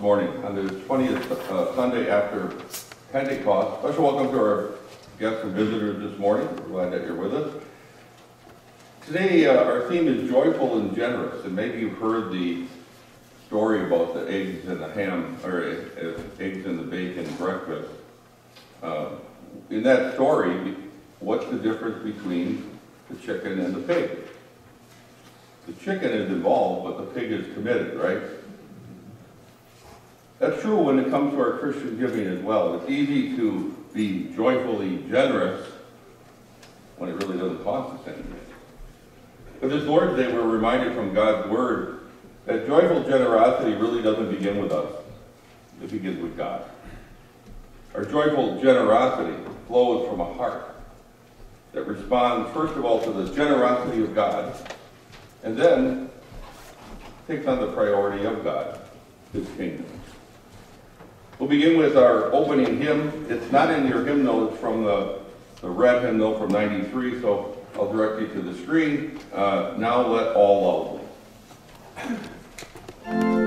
morning on the 20th uh, Sunday after Pentecost. Special welcome to our guests and visitors this morning. We're glad that you're with us. Today, uh, our theme is joyful and generous, and maybe you've heard the story about the eggs and the ham, or uh, eggs and the bacon breakfast. Uh, in that story, what's the difference between the chicken and the pig? The chicken is involved, but the pig is committed, right? That's true when it comes to our Christian giving as well. It's easy to be joyfully generous when it really doesn't cost us anything. But this Lord's Day, we're reminded from God's Word that joyful generosity really doesn't begin with us. It begins with God. Our joyful generosity flows from a heart that responds, first of all, to the generosity of God, and then takes on the priority of God, His kingdom. We'll begin with our opening hymn. It's not in your hymnal, it's from the, the red hymnal from 93, so I'll direct you to the screen. Uh, now let all love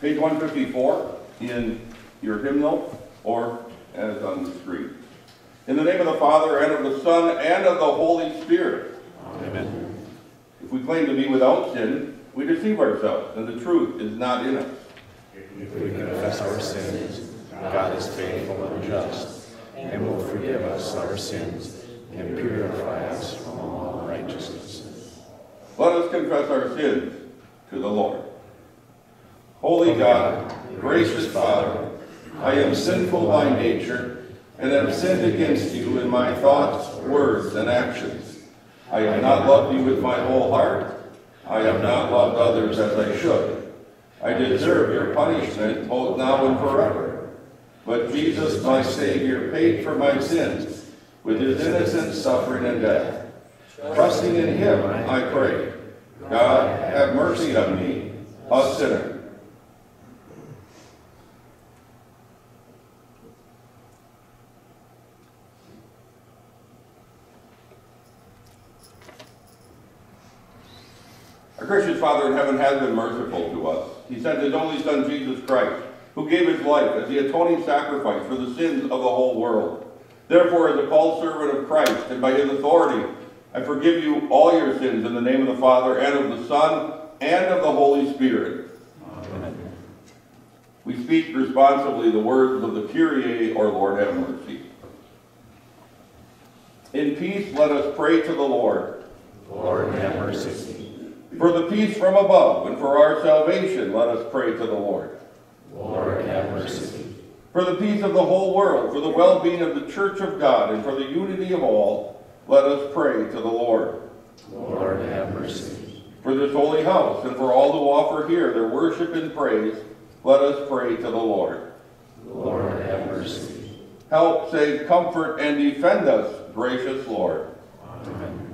page 154 in your hymnal or as on the screen. In the name of the Father, and of the Son, and of the Holy Spirit. Amen. If we claim to be without sin, we deceive ourselves, and the truth is not in us. If we confess our sins, God is faithful and just, and will forgive us our sins and purify us from all unrighteousness. Let us confess our sins to the Lord. Holy God, gracious Father, I am sinful by nature and have sinned against you in my thoughts, words, and actions. I have not loved you with my whole heart. I have not loved others as I should. I deserve your punishment both now and forever. But Jesus, my Savior, paid for my sins with his innocent suffering and death. Trusting in him, I pray. God, have mercy on me, a sinner. Our gracious Father in heaven has been merciful to us. He sent his only Son, Jesus Christ, who gave his life as the atoning sacrifice for the sins of the whole world. Therefore, as a called servant of Christ, and by his authority, I forgive you all your sins in the name of the Father, and of the Son, and of the Holy Spirit. Amen. We speak responsibly the words of the Kyrie, or Lord have mercy. In peace, let us pray to the Lord. Lord, have mercy. For the peace from above, and for our salvation, let us pray to the Lord. Lord, have mercy. For the peace of the whole world, for the well-being of the church of God, and for the unity of all, let us pray to the Lord. Lord, have mercy. For this holy house, and for all who offer here their worship and praise, let us pray to the Lord. Lord, have mercy. Help, save, comfort, and defend us, gracious Lord. Amen.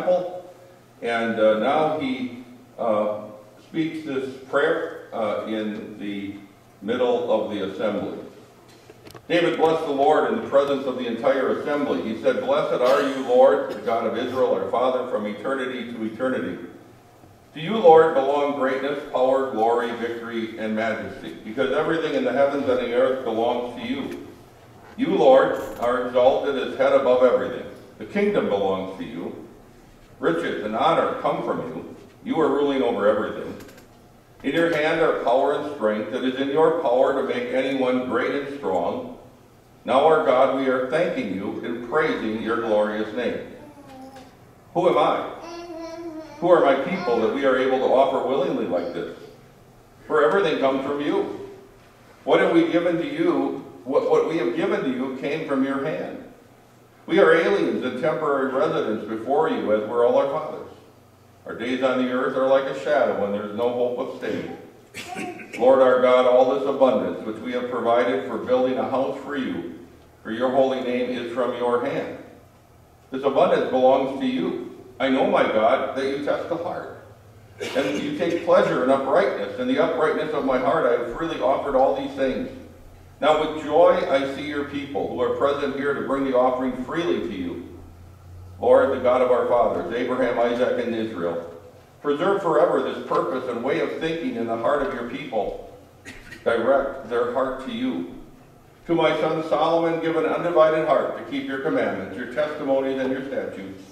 Temple, and uh, now he uh, speaks this prayer uh, in the middle of the assembly. David blessed the Lord in the presence of the entire assembly. He said, Blessed are you, Lord, the God of Israel, our Father, from eternity to eternity. To you, Lord, belong greatness, power, glory, victory, and majesty, because everything in the heavens and the earth belongs to you. You, Lord, are exalted as head above everything. The kingdom belongs to you. Riches and honor come from you. You are ruling over everything. In your hand are power and strength. It is in your power to make anyone great and strong. Now, our God, we are thanking you and praising your glorious name. Who am I? Who are my people that we are able to offer willingly like this? For everything comes from you. What have we given to you? What, what we have given to you came from your hand. We are aliens and temporary residents before you, as were all our fathers. Our days on the earth are like a shadow, and there is no hope of staying. Lord our God, all this abundance which we have provided for building a house for you, for your holy name is from your hand. This abundance belongs to you. I know, my God, that you test the heart. And you take pleasure in uprightness. In the uprightness of my heart I have freely offered all these things. Now with joy I see your people who are present here to bring the offering freely to you. Lord, the God of our fathers, Abraham, Isaac, and Israel, preserve forever this purpose and way of thinking in the heart of your people. Direct their heart to you. To my son Solomon, give an undivided heart to keep your commandments, your testimonies, and your statutes,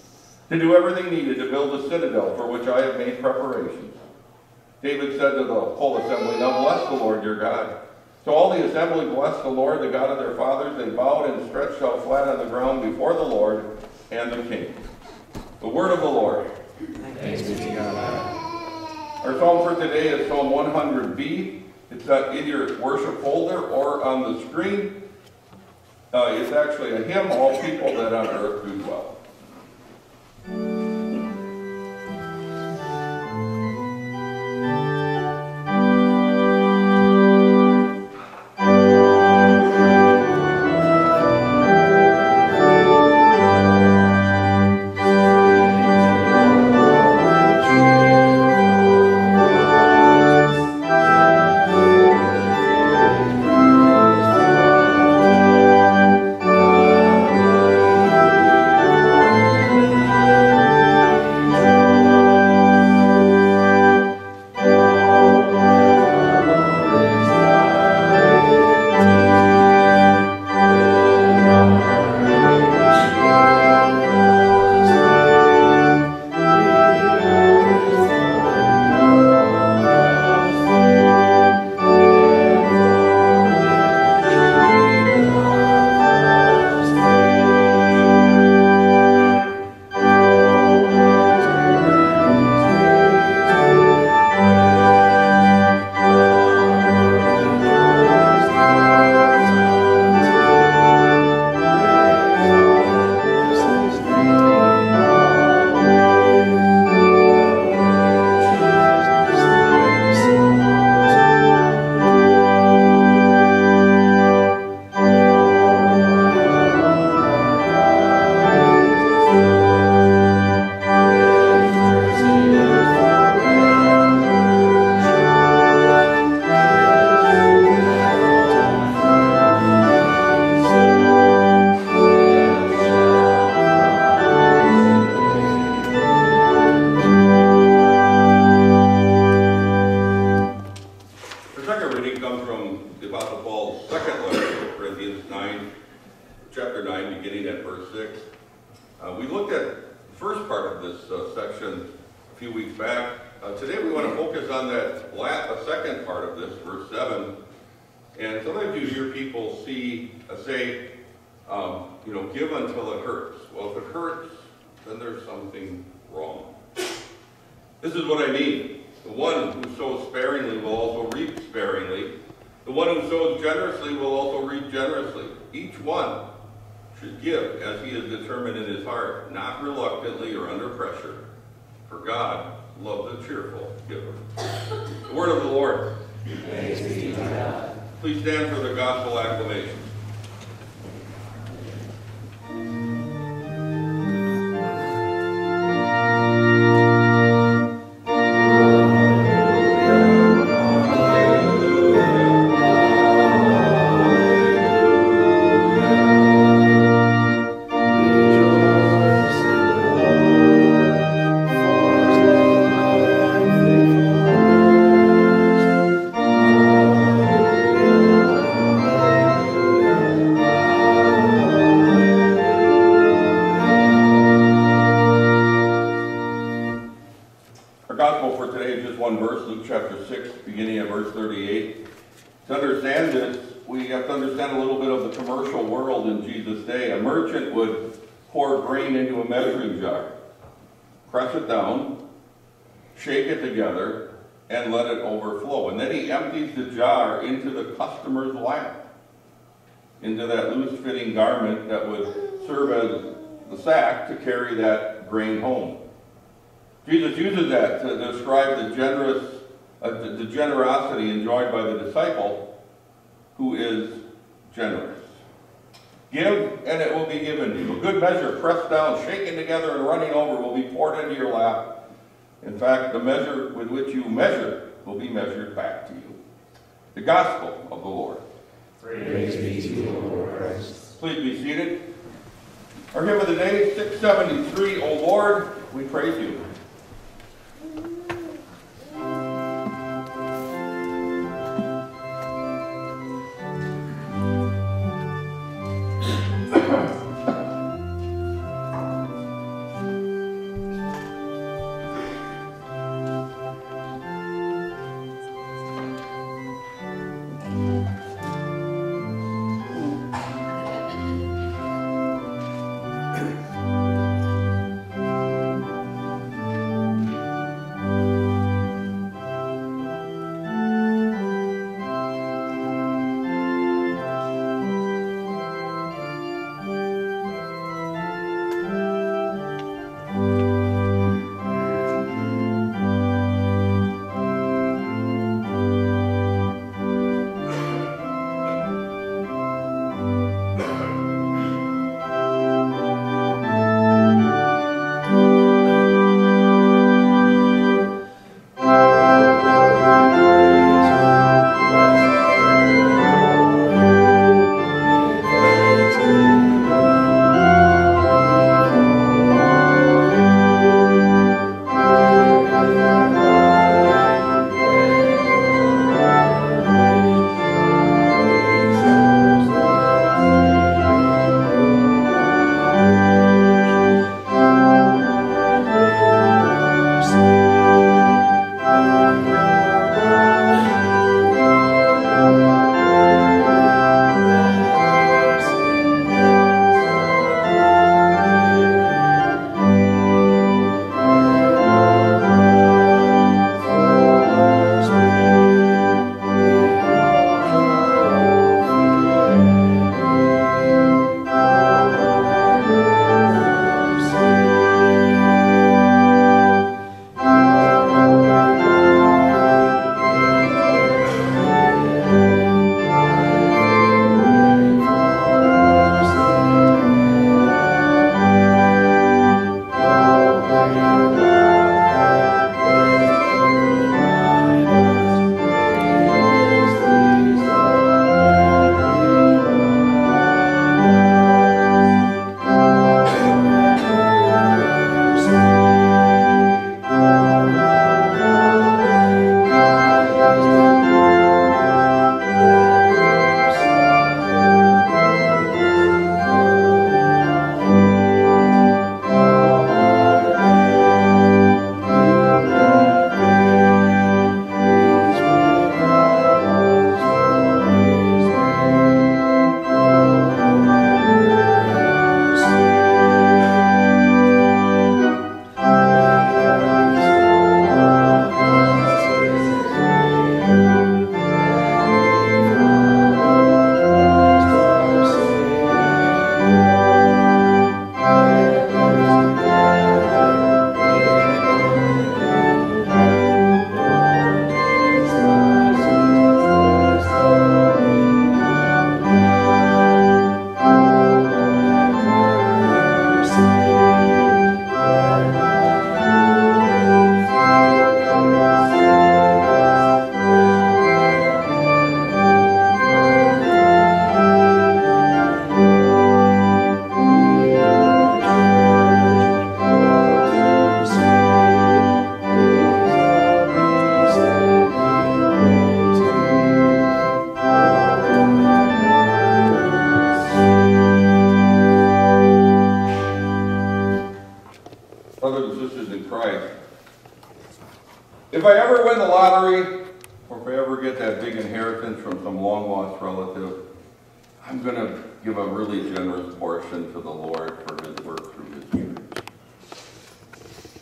to do everything needed to build the citadel for which I have made preparations. David said to the whole assembly, Now bless the Lord your God. So all the assembly blessed the Lord, the God of their fathers. They bowed and stretched out flat on the ground before the Lord and the king. The word of the Lord. Thanks be to God. Our psalm for today is Psalm 100b. It's uh, in your worship folder or on the screen. Uh, it's actually a hymn, All People That on Earth Do Dwell. for today is just one verse, Luke chapter 6, beginning at verse 38. To understand this, we have to understand a little bit of the commercial world in Jesus' day. A merchant would pour grain into a measuring jar, crush it down, shake it together, and let it overflow. And then he empties the jar into the customer's lap, into that loose-fitting garment that would serve as the sack to carry that grain home. Jesus uses that to describe the generous, uh, the, generosity enjoyed by the disciple who is generous. Give, and it will be given to you. A good measure, pressed down, shaken together, and running over, will be poured into your lap. In fact, the measure with which you measure will be measured back to you. The gospel of the Lord. Praise be to you, Lord Christ. Please be seated. Our hymn of the day, 673, O Lord, we praise you. Portion to the Lord for his work through his church.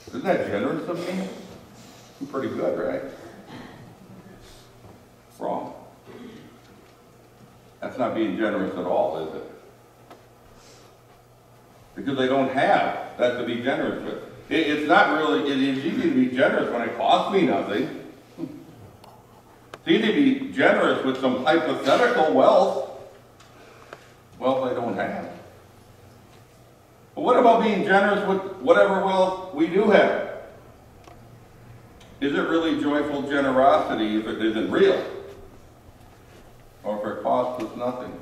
Isn't that generous of me? I'm pretty good, right? Wrong. That's not being generous at all, is it? Because they don't have that to be generous with. It, it's not really, it is easy to be generous when it costs me nothing. It's easy to be generous with some hypothetical wealth. Wealth I don't have. But what about being generous with whatever wealth we do have? Is it really joyful generosity if it isn't real? Or if it costs us nothing?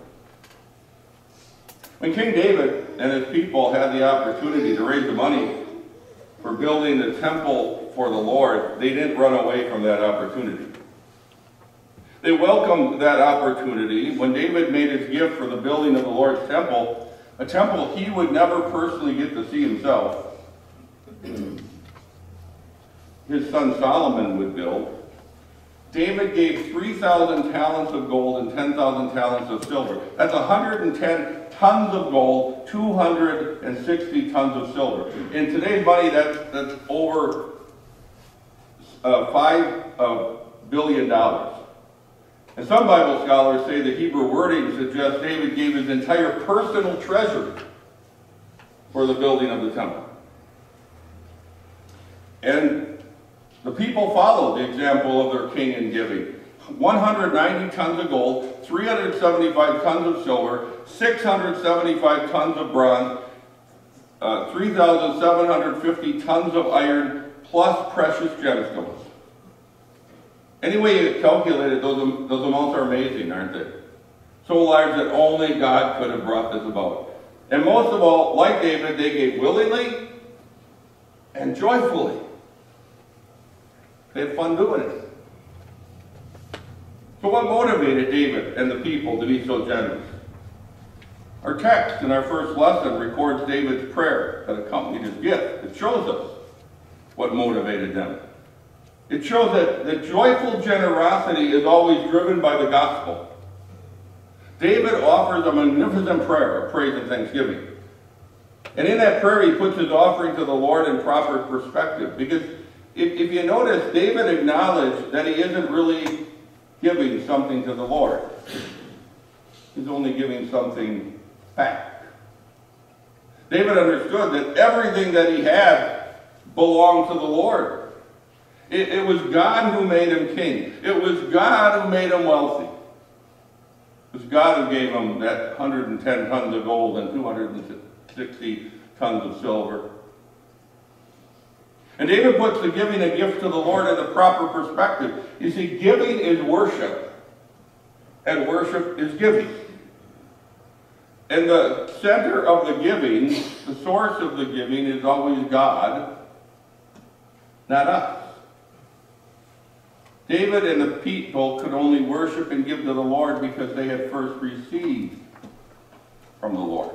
When King David and his people had the opportunity to raise the money for building the temple for the Lord, they didn't run away from that opportunity. They welcomed that opportunity when David made his gift for the building of the Lord's temple, a temple he would never personally get to see himself. His son Solomon would build. David gave 3,000 talents of gold and 10,000 talents of silver. That's 110 tons of gold, 260 tons of silver. In today's money, that's, that's over uh, five uh, billion dollars. And some Bible scholars say the Hebrew wording suggests David gave his entire personal treasure for the building of the temple. And the people followed the example of their king in giving. 190 tons of gold, 375 tons of silver, 675 tons of bronze, uh, 3,750 tons of iron, plus precious gemstones. Any way you calculate it, those, those amounts are amazing, aren't they? So large that only God could have brought this about. And most of all, like David, they gave willingly and joyfully. They had fun doing it. So what motivated David and the people to be so generous? Our text in our first lesson records David's prayer that accompanied his gift. It shows us what motivated them. It shows that, that joyful generosity is always driven by the gospel. David offers a magnificent prayer of praise and thanksgiving. And in that prayer, he puts his offering to the Lord in proper perspective. Because if, if you notice, David acknowledged that he isn't really giving something to the Lord. He's only giving something back. David understood that everything that he had belonged to the Lord. It, it was God who made him king. It was God who made him wealthy. It was God who gave him that 110 tons of gold and 260 tons of silver. And David puts the giving a gift to the Lord in the proper perspective. You see, giving is worship, and worship is giving. And the center of the giving, the source of the giving, is always God, not us. David and the people could only worship and give to the Lord because they had first received from the Lord.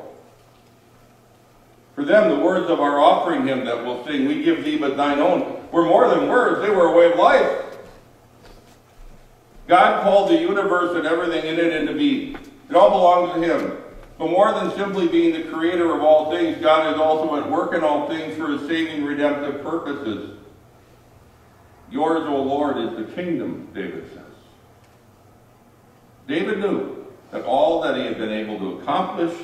For them, the words of our offering hymn that we'll sing, We Give Thee But Thine Own, were more than words, they were a way of life. God called the universe and everything in it into being. It all belongs to him. But more than simply being the creator of all things, God is also at work in all things for his saving redemptive purposes. Yours, O Lord, is the kingdom, David says. David knew that all that he had been able to accomplish,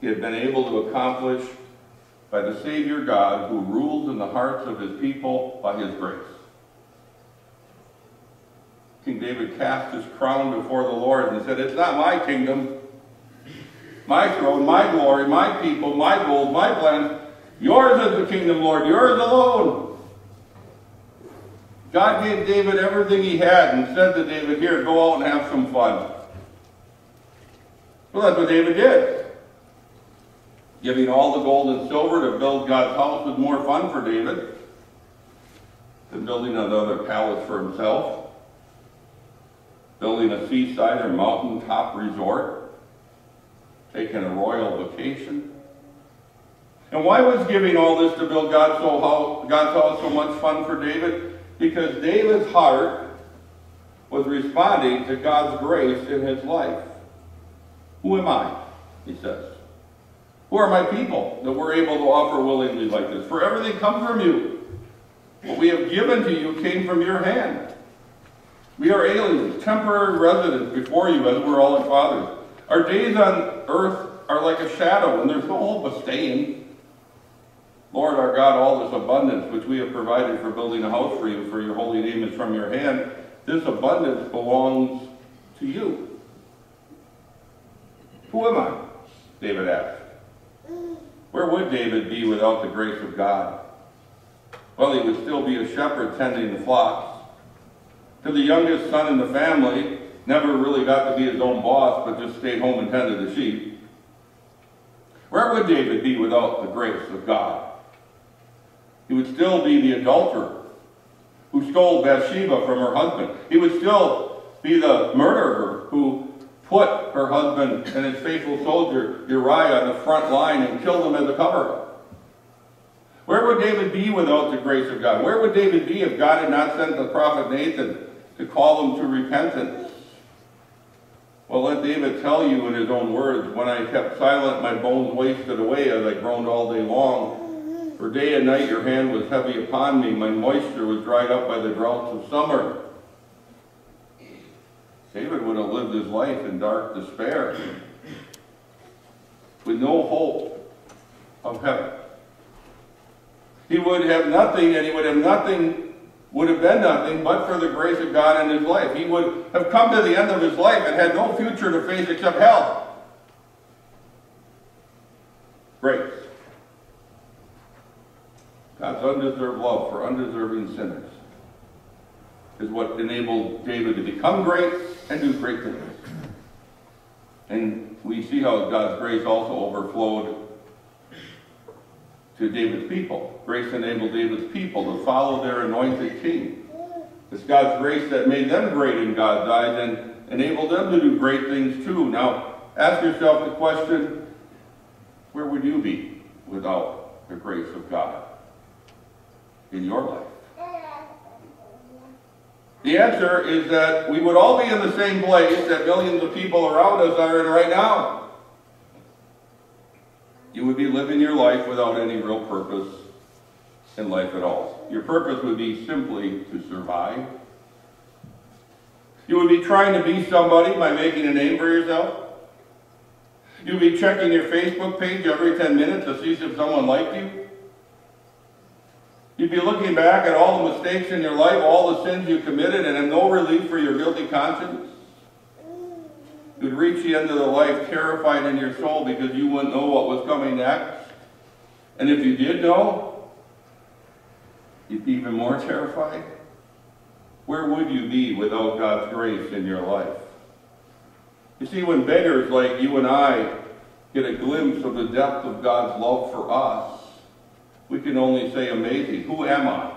he had been able to accomplish by the Savior God who rules in the hearts of his people by his grace. King David cast his crown before the Lord and said, It's not my kingdom, my throne, my glory, my people, my gold, my plans. Yours is the kingdom, Lord, yours alone. God gave David everything he had and said to David, Here, go out and have some fun. Well, that's what David did. Giving all the gold and silver to build God's house was more fun for David than building another palace for himself, building a seaside or mountaintop resort, taking a royal vacation. And why was giving all this to build God's, house so much fun for David? Because David's heart was responding to God's grace in his life. Who am I? He says. Who are my people that we're able to offer willingly like this? For everything comes from you. What we have given to you came from your hand. We are aliens, temporary residents before you as we're all in fathers. Our days on earth are like a shadow, and there's no hope of staying. Lord our God, all this abundance which we have provided for building a house for you, for your holy name is from your hand, this abundance belongs to you. Who am I? David asked. Where would David be without the grace of God? Well, he would still be a shepherd tending the flocks. To the youngest son in the family, never really got to be his own boss, but just stayed home and tended the sheep. Where would David be without the grace of God? He would still be the adulterer who stole Bathsheba from her husband. He would still be the murderer who put her husband and his faithful soldier Uriah on the front line and killed him as a cover Where would David be without the grace of God? Where would David be if God had not sent the prophet Nathan to call him to repentance? Well, let David tell you in his own words, when I kept silent, my bones wasted away as I groaned all day long. For day and night your hand was heavy upon me, my moisture was dried up by the droughts of summer. David would have lived his life in dark despair, with no hope of heaven. He would have nothing, and he would have nothing would have been nothing but for the grace of God in his life. He would have come to the end of his life and had no future to face except hell. Grace. God's undeserved love for undeserving sinners is what enabled David to become great and do great things. And we see how God's grace also overflowed to David's people. Grace enabled David's people to follow their anointed king. It's God's grace that made them great in God's eyes and enabled them to do great things too. Now, ask yourself the question, where would you be without the grace of God in your life? The answer is that we would all be in the same place that millions of people around us are in right now you would be living your life without any real purpose in life at all. Your purpose would be simply to survive. You would be trying to be somebody by making a name for yourself. You'd be checking your Facebook page every 10 minutes to see if someone liked you. You'd be looking back at all the mistakes in your life, all the sins you committed, and have no relief for your guilty conscience. You'd reach the end of the life terrified in your soul because you wouldn't know what was coming next. And if you did know, you'd be even more terrified. Where would you be without God's grace in your life? You see, when beggars like you and I get a glimpse of the depth of God's love for us, we can only say, amazing. Who am I?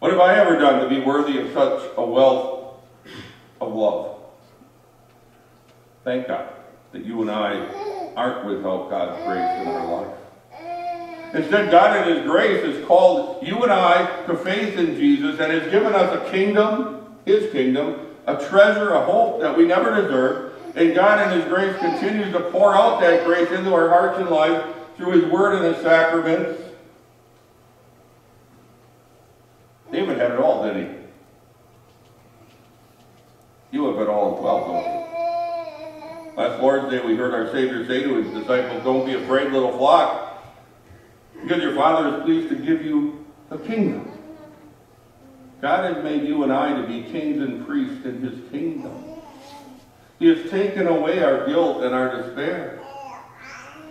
What have I ever done to be worthy of such a wealth of love? Thank God that you and I aren't without God's grace in our life. Instead, God in His grace has called you and I to faith in Jesus and has given us a kingdom, His kingdom, a treasure, a hope that we never deserved. And God in His grace continues to pour out that grace into our hearts and lives through His Word and His sacraments. David had it all, didn't he? You have it all as well, don't you? Last Lord's Day, we heard our Savior say to his disciples, Don't be afraid, little flock, because your Father is pleased to give you a kingdom. God has made you and I to be kings and priests in his kingdom. He has taken away our guilt and our despair.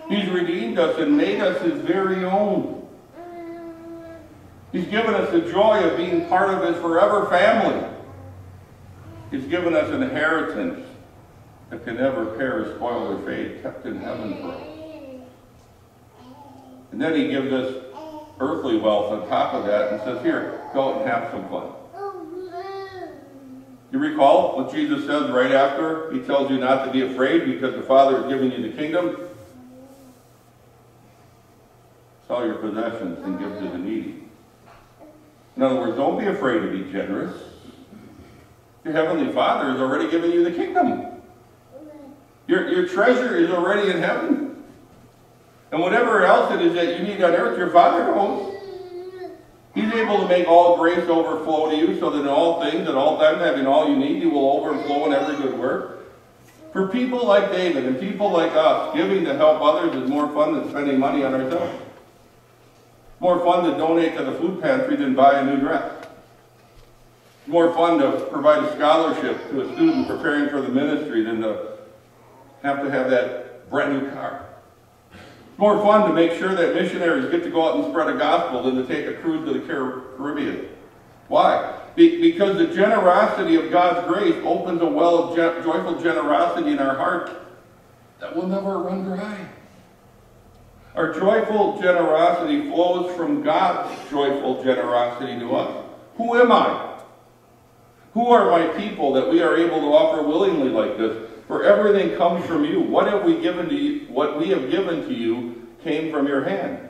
He's redeemed us and made us his very own. He's given us the joy of being part of his forever family. He's given us an inheritance that can never perish, spoil, or fade, kept in heaven for us. And then he gives us earthly wealth on top of that and says, here, go out and have some fun. You recall what Jesus says right after he tells you not to be afraid because the Father has given you the kingdom? Sell your possessions and give to the needy. In other words, don't be afraid to be generous. Your Heavenly Father has already given you the kingdom. Your, your treasure is already in heaven. And whatever else it is that you need on earth, your Father knows. He's able to make all grace overflow to you so that in all things, at all times, having all you need, you will overflow in every good work. For people like David and people like us, giving to help others is more fun than spending money on ourselves. More fun to donate to the food pantry than buy a new dress. More fun to provide a scholarship to a student preparing for the ministry than to have to have that brand new car. More fun to make sure that missionaries get to go out and spread a gospel than to take a cruise to the Caribbean. Why? Be because the generosity of God's grace opens a well of joyful generosity in our heart that will never run dry. Our joyful generosity flows from God's joyful generosity to us. Who am I? Who are my people that we are able to offer willingly like this? For everything comes from you. What have we given to you? What we have given to you came from your hand.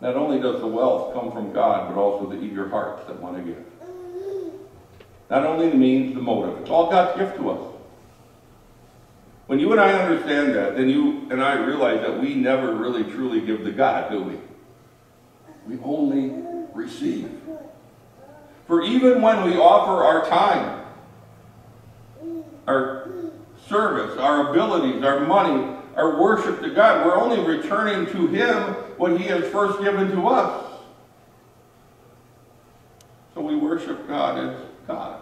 Not only does the wealth come from God, but also the eager hearts that want to give. Not only the means, the motive. It's all God's gift to us. When you and I understand that, then you and I realize that we never really truly give to God, do we? We only receive. For even when we offer our time, our service, our abilities, our money, our worship to God. We're only returning to Him what He has first given to us. So we worship God as God,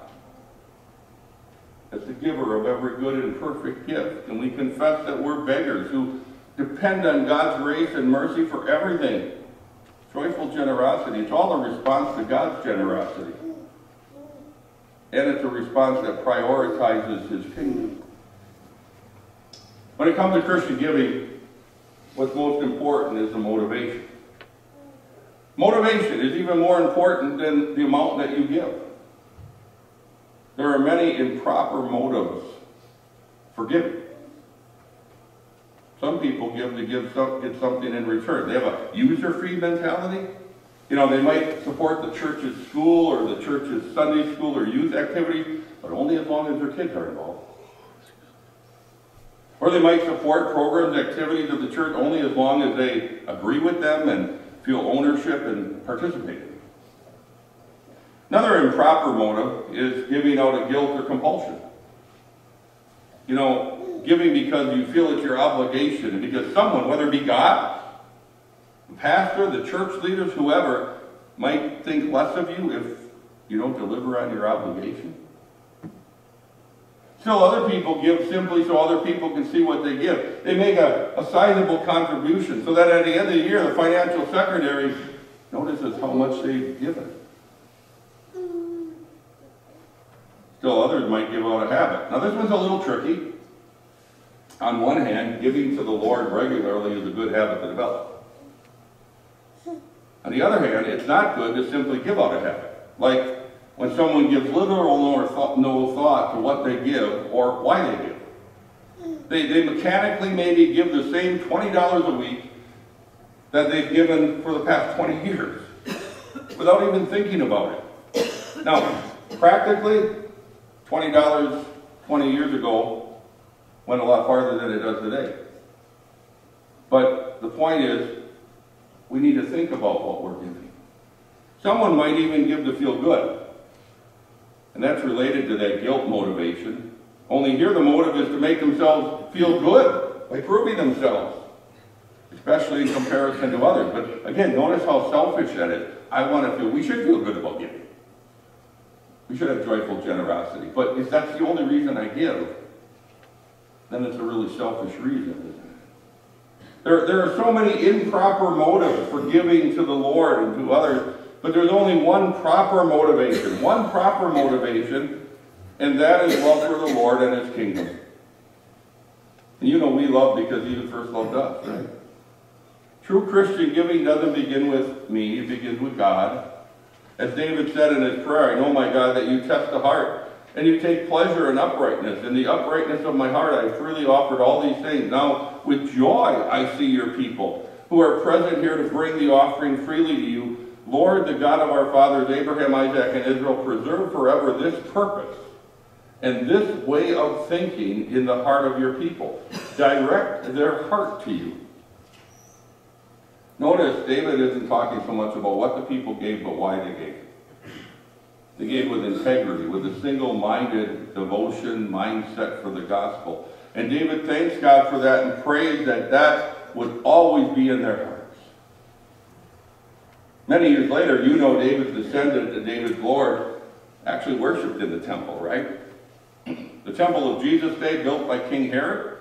as the giver of every good and perfect gift. And we confess that we're beggars who depend on God's grace and mercy for everything. Joyful generosity, it's all a response to God's generosity and it's a response that prioritizes his kingdom. When it comes to Christian giving, what's most important is the motivation. Motivation is even more important than the amount that you give. There are many improper motives for giving. Some people give to give some, get something in return. They have a user-free mentality. You know, they might support the church's school or the church's Sunday school or youth activity, but only as long as their kids are involved. Or they might support programs, and activities of the church only as long as they agree with them and feel ownership and participate. Another improper motive is giving out of guilt or compulsion. You know, giving because you feel it's your obligation and because someone, whether it be God the pastor, the church leaders, whoever, might think less of you if you don't deliver on your obligation. Still, other people give simply so other people can see what they give. They make a, a sizable contribution so that at the end of the year, the financial secretary notices how much they've given. Still, others might give out a habit. Now, this one's a little tricky. On one hand, giving to the Lord regularly is a good habit to develop. On the other hand, it's not good to simply give out a habit. Like when someone gives little or no thought to what they give or why they give. They, they mechanically maybe give the same $20 a week that they've given for the past 20 years without even thinking about it. Now, practically, $20 20 years ago went a lot farther than it does today. But the point is, we need to think about what we're giving. Someone might even give to feel good. And that's related to that guilt motivation. Only here the motive is to make themselves feel good by proving themselves, especially in comparison to others. But again, notice how selfish that is. I want to feel, we should feel good about giving. We should have joyful generosity. But if that's the only reason I give, then it's a really selfish reason, there, there are so many improper motives for giving to the Lord and to others, but there's only one proper motivation, one proper motivation, and that is love for the Lord and His kingdom. And you know we love because He first loved us, right? True Christian giving doesn't begin with me, it begins with God. As David said in his prayer, I know, my God, that you test the heart and you take pleasure in uprightness. In the uprightness of my heart, I freely offered all these things. Now, with joy, I see your people who are present here to bring the offering freely to you. Lord, the God of our fathers, Abraham, Isaac, and Israel, preserve forever this purpose and this way of thinking in the heart of your people. Direct their heart to you. Notice David isn't talking so much about what the people gave, but why they gave. They gave with integrity, with a single-minded devotion mindset for the gospel. And David thanks God for that and prays that that would always be in their hearts. Many years later, you know David's descendant and David's Lord actually worshipped in the temple, right? The temple of Jesus Day built by King Herod.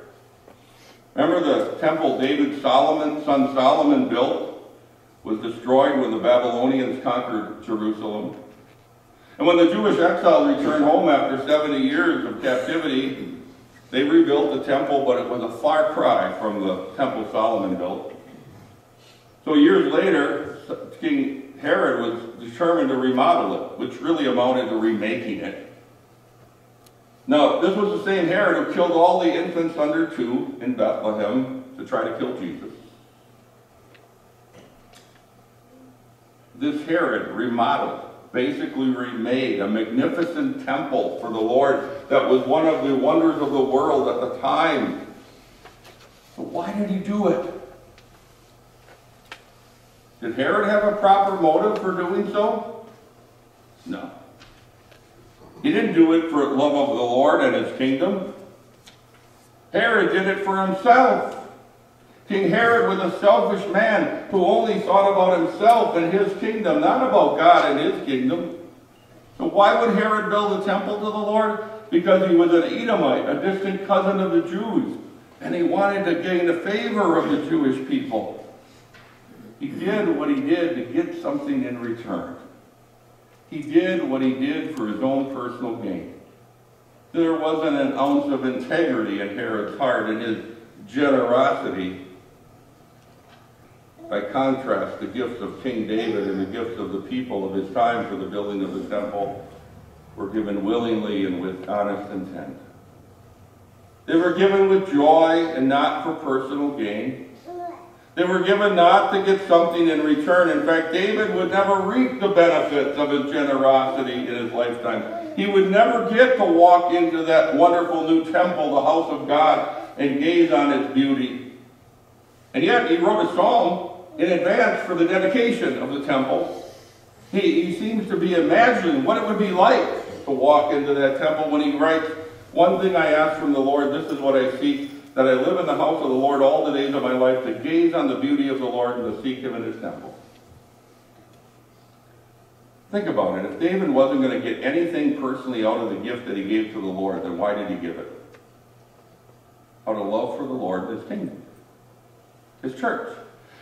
Remember the temple David Solomon, son Solomon built was destroyed when the Babylonians conquered Jerusalem. And when the Jewish exiles returned home after 70 years of captivity, they rebuilt the temple, but it was a far cry from the temple Solomon built. So years later, King Herod was determined to remodel it, which really amounted to remaking it. Now, this was the same Herod who killed all the infants under two in Bethlehem to try to kill Jesus. This Herod remodeled basically remade a magnificent temple for the Lord that was one of the wonders of the world at the time. But why did he do it? Did Herod have a proper motive for doing so? No. He didn't do it for love of the Lord and his kingdom. Herod did it for himself. King Herod was a selfish man who only thought about himself and his kingdom, not about God and his kingdom. So why would Herod build a temple to the Lord? Because he was an Edomite, a distant cousin of the Jews, and he wanted to gain the favor of the Jewish people. He did what he did to get something in return. He did what he did for his own personal gain. There wasn't an ounce of integrity in Herod's heart and his generosity by contrast, the gifts of King David and the gifts of the people of his time for the building of the temple were given willingly and with honest intent. They were given with joy and not for personal gain. They were given not to get something in return. In fact, David would never reap the benefits of his generosity in his lifetime. He would never get to walk into that wonderful new temple, the house of God, and gaze on its beauty. And yet, he wrote a psalm in advance for the dedication of the temple. He, he seems to be imagining what it would be like to walk into that temple when he writes, One thing I ask from the Lord, this is what I seek, that I live in the house of the Lord all the days of my life, to gaze on the beauty of the Lord and to seek him in his temple. Think about it. If David wasn't going to get anything personally out of the gift that he gave to the Lord, then why did he give it? Out of love for the Lord and his kingdom, his church.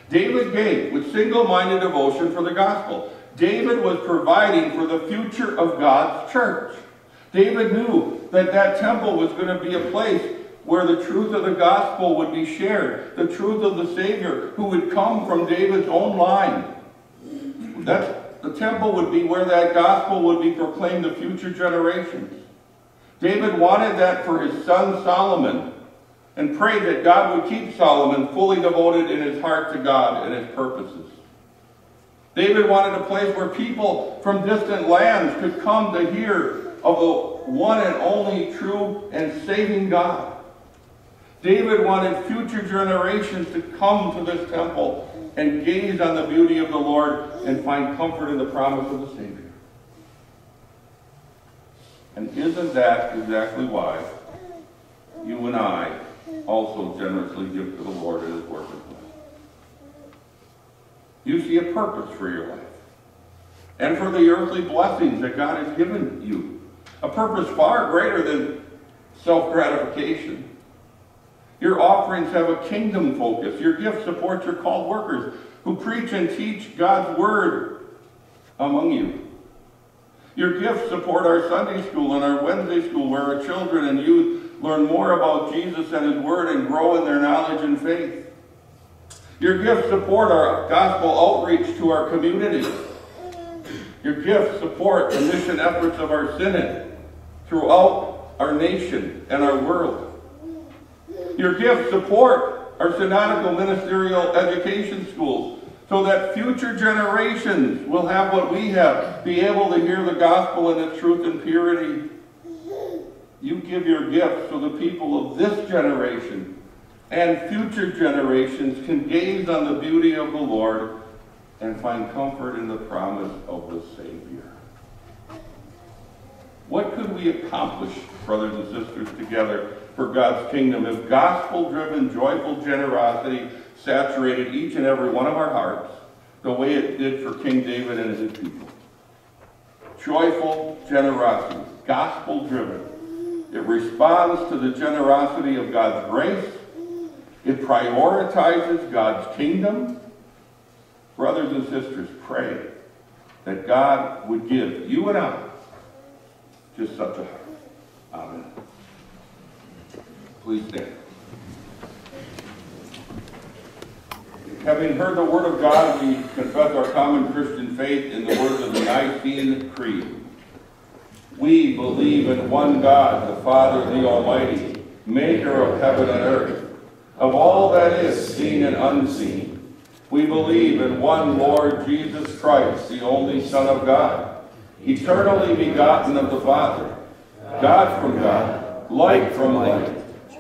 David gave with single-minded devotion for the gospel. David was providing for the future of God's church. David knew that that temple was going to be a place where the truth of the gospel would be shared, the truth of the Savior who would come from David's own line. That the temple would be where that gospel would be proclaimed to future generations. David wanted that for his son Solomon and prayed that God would keep Solomon fully devoted in his heart to God and his purposes. David wanted a place where people from distant lands could come to hear of the one and only true and saving God. David wanted future generations to come to this temple and gaze on the beauty of the Lord and find comfort in the promise of the Savior. And isn't that exactly why you and I also generously give to the Lord at his work. You see a purpose for your life and for the earthly blessings that God has given you. A purpose far greater than self-gratification. Your offerings have a kingdom focus. Your gifts support your called workers who preach and teach God's word among you. Your gifts support our Sunday school and our Wednesday school where our children and youth learn more about Jesus and His Word, and grow in their knowledge and faith. Your gifts support our gospel outreach to our community. Your gifts support the mission efforts of our synod throughout our nation and our world. Your gifts support our synodical ministerial education schools so that future generations will have what we have, be able to hear the gospel in its truth and purity. You give your gifts so the people of this generation and future generations can gaze on the beauty of the Lord and find comfort in the promise of the Savior. What could we accomplish, brothers and sisters, together for God's kingdom if gospel driven, joyful generosity saturated each and every one of our hearts the way it did for King David and his people? Joyful generosity, gospel driven. It responds to the generosity of God's grace. It prioritizes God's kingdom. Brothers and sisters, pray that God would give you and I just such a heart. Amen. Please stand. Having heard the word of God, we confess our common Christian faith in the words of the Nicene Creed. We believe in one God, the Father, the Almighty, maker of heaven and earth, of all that is seen and unseen. We believe in one Lord Jesus Christ, the only Son of God, eternally begotten of the Father, God from God, light from light,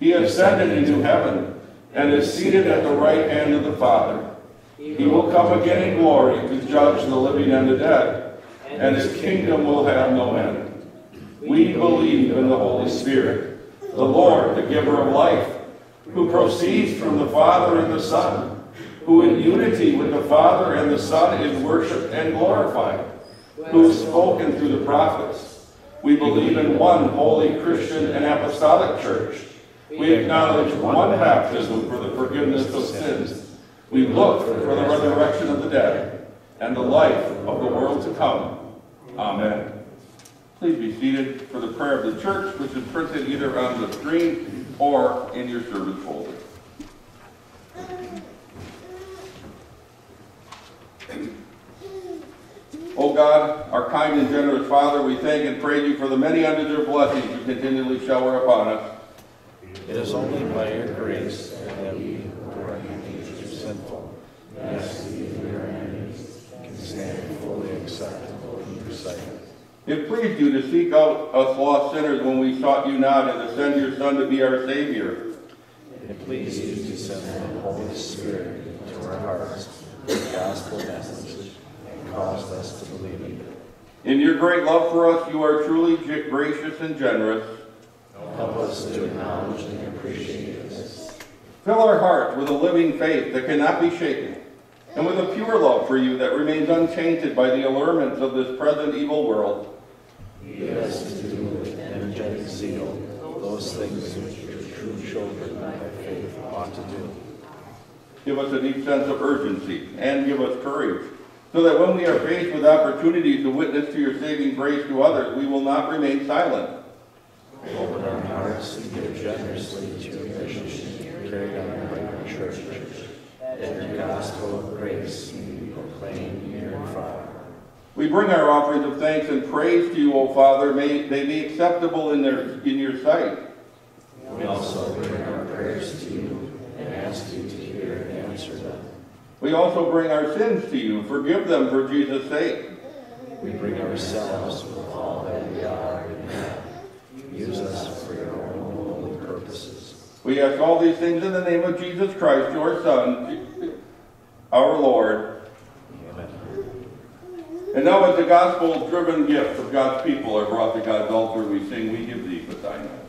He ascended into heaven and is seated at the right hand of the Father. He will come again in glory to judge the living and the dead, and his kingdom will have no end. We believe in the Holy Spirit, the Lord, the giver of life, who proceeds from the Father and the Son, who in unity with the Father and the Son is worshiped and glorified, who has spoken through the prophets. We believe in one holy Christian and apostolic church. We acknowledge one baptism for the forgiveness of sins. We look for the resurrection of the dead and the life of the world to come. Amen. Please be seated for the prayer of the church, which is printed either on the screen or in your service folder. O God, our kind and generous Father, we thank and praise you for the many undeserved blessings you continually shower upon us. It is only by your grace that we, who are sinful, yes, even your enemies, can stand fully acceptable in your sight. It pleased you to seek out us lost sinners when we sought you not, and to send your Son to be our Savior. It pleased you to send the Holy Spirit into our hearts, the gospel message, and caused us to believe it. In your great love for us, you are truly gracious and generous. Help us to acknowledge and appreciate this. Fill our hearts with a living faith that cannot be shaken, and with a pure love for you that remains untainted by the allurements of this present evil world. Us to do with energetic zeal those things which your true children by faith ought to do. Give us a deep sense of urgency and give us courage, so that when we are faced with opportunities to witness to your saving grace to others, we will not remain silent. Open our hearts and give generously to your mission carried on by your church, that your gospel of grace may be proclaimed near and far. We bring our offerings of thanks and praise to you, O Father. May they be acceptable in, their, in your sight. We also bring our prayers to you and ask you to hear and answer them. We also bring our sins to you. Forgive them for Jesus' sake. We bring ourselves with all that we are. Use us for your own holy purposes. We ask all these things in the name of Jesus Christ, your Son, our Lord. Amen. And now as the gospel-driven gifts of God's people are brought to God's altar, we sing, We Give Thee with Thine Name.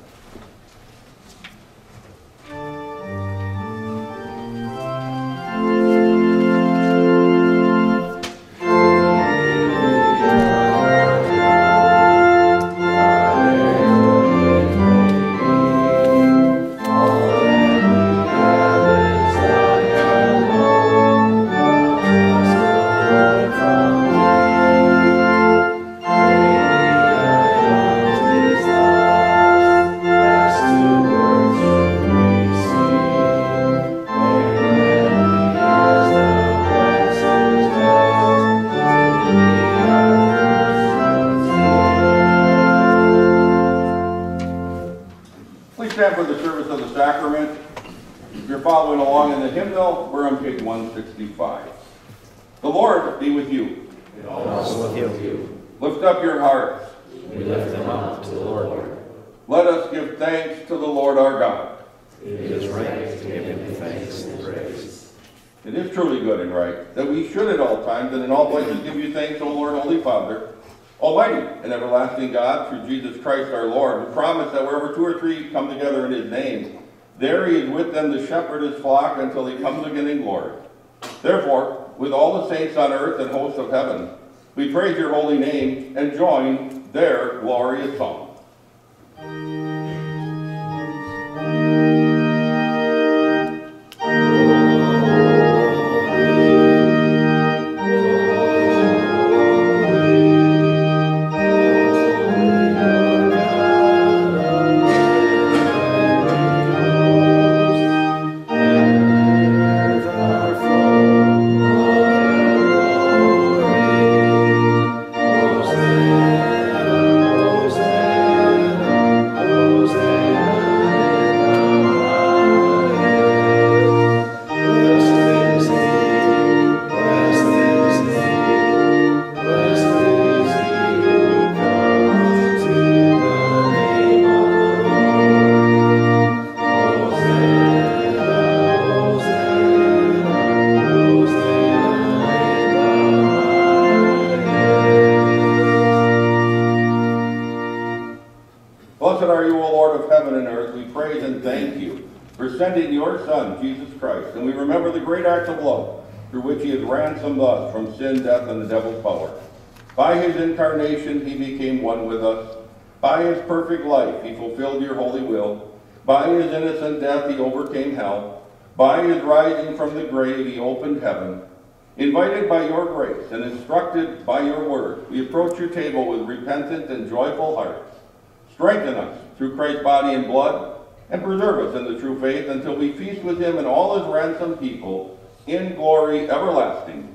Death, and the devil's power. By his incarnation, he became one with us. By his perfect life, he fulfilled your holy will. By his innocent death, he overcame hell. By his rising from the grave, he opened heaven. Invited by your grace and instructed by your word, we approach your table with repentant and joyful hearts. Strengthen us through Christ's body and blood, and preserve us in the true faith until we feast with him and all his ransomed people in glory everlasting.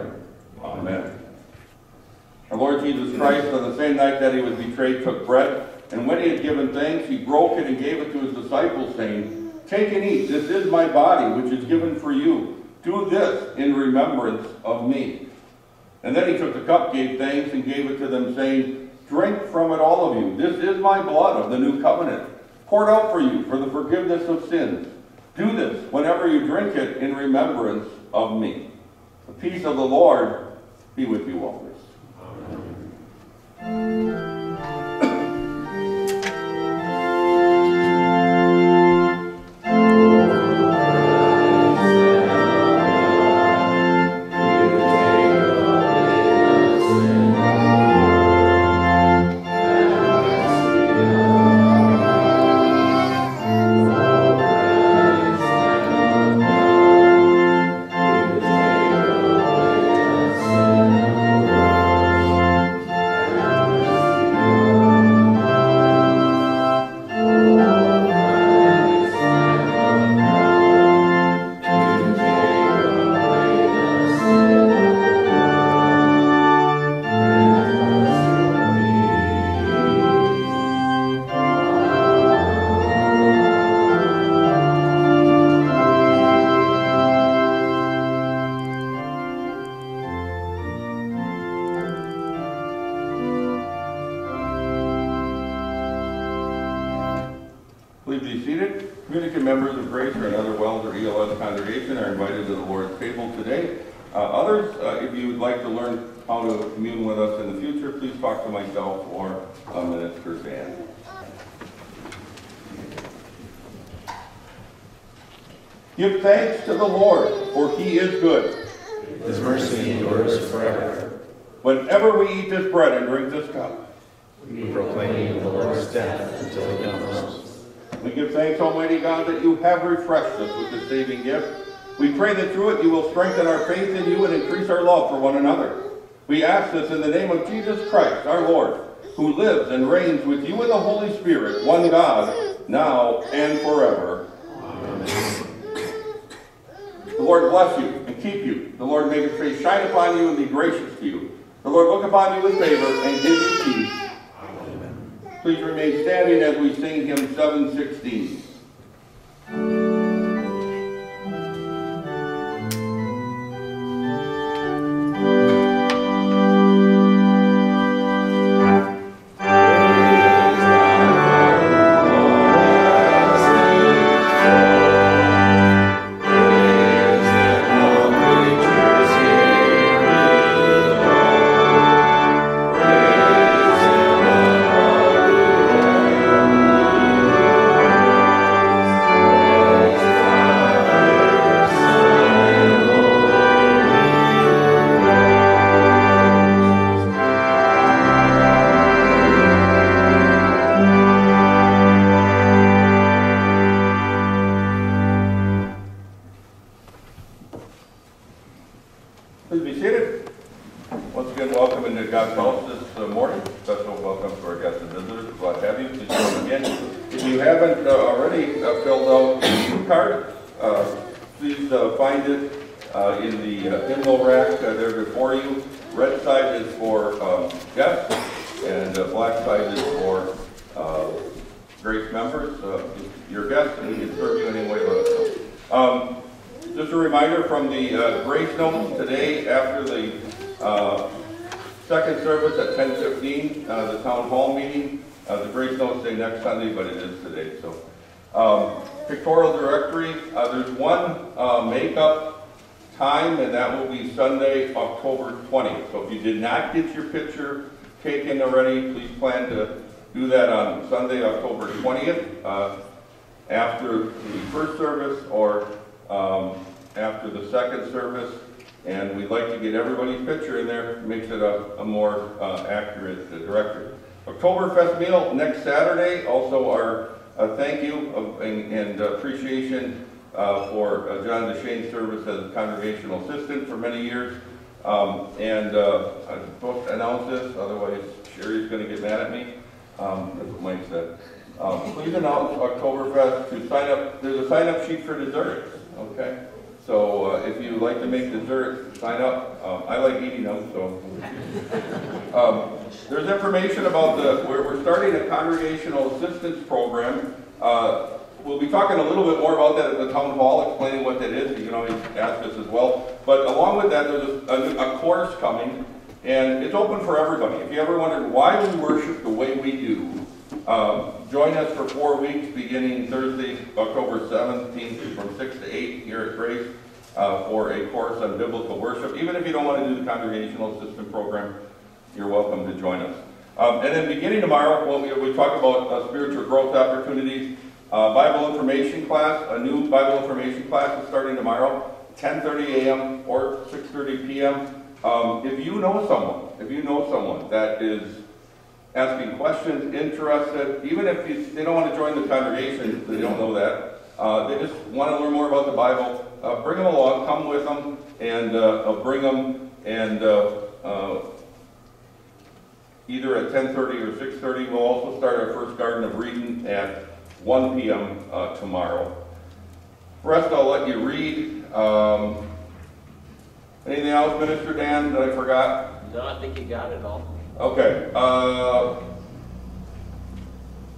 Lord Jesus Christ, on the same night that he was betrayed, took bread, and when he had given thanks, he broke it and gave it to his disciples, saying, Take and eat, this is my body, which is given for you. Do this in remembrance of me. And then he took the cup, gave thanks, and gave it to them, saying, Drink from it, all of you. This is my blood of the new covenant, poured out for you for the forgiveness of sins. Do this whenever you drink it in remembrance of me. The peace of the Lord be with you always. Please Give thanks to the Lord, for he is good. His mercy endures forever. Whenever we eat this bread and drink this cup, We proclaim the Lord's death until he comes. We give thanks, Almighty God, that you have refreshed us with the saving gift. We pray that through it you will strengthen our faith in you and increase our love for one another. We ask this in the name of Jesus Christ, our Lord, who lives and reigns with you in the Holy Spirit, one God, now and forever. Amen. The Lord bless you and keep you. The Lord make his face shine upon you and be gracious to you. The Lord look upon you with favor and give you peace. Amen. Please remain standing as we sing hymn 716. Oktoberfest meal next Saturday, also our uh, thank you of, and, and appreciation uh, for uh, John DeShane's service as congregational assistant for many years. Um, and I'm supposed to announce this, otherwise Sherry's going to get mad at me. Um, that's what Mike said. Um, please announce Oktoberfest to sign up. There's a sign up sheet for desserts. Okay, so uh, if you like to make dessert, sign up. Um, I like eating them, so. Um, there's information about the, we're, we're starting a congregational assistance program. Uh, we'll be talking a little bit more about that at the town hall, explaining what that is. You can always ask us as well. But along with that, there's a, a, a course coming, and it's open for everybody. If you ever wondered why we worship the way we do, um, join us for four weeks beginning Thursday, October 17th from 6 to 8 here at Grace uh, for a course on biblical worship. Even if you don't want to do the congregational assistant program, you're welcome to join us. Um, and then beginning tomorrow, when we, we talk about uh, spiritual growth opportunities, uh, Bible information class, a new Bible information class is starting tomorrow, 10.30 a.m. or 6.30 p.m. Um, if you know someone, if you know someone that is asking questions, interested, even if you, they don't want to join the congregation, they don't know that, uh, they just want to learn more about the Bible, uh, bring them along, come with them, and uh, bring them, and uh, uh, either at 10.30 or 6.30, we'll also start our first Garden of Reading at 1 p.m. Uh, tomorrow. Rest, I'll let you read. Um, anything else, Minister Dan, that I forgot? No, I think you got it all. Okay. Uh,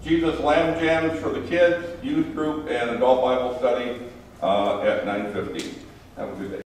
Jesus Lamb Jams for the kids, youth group, and adult Bible study uh, at 9.15. Have a good day.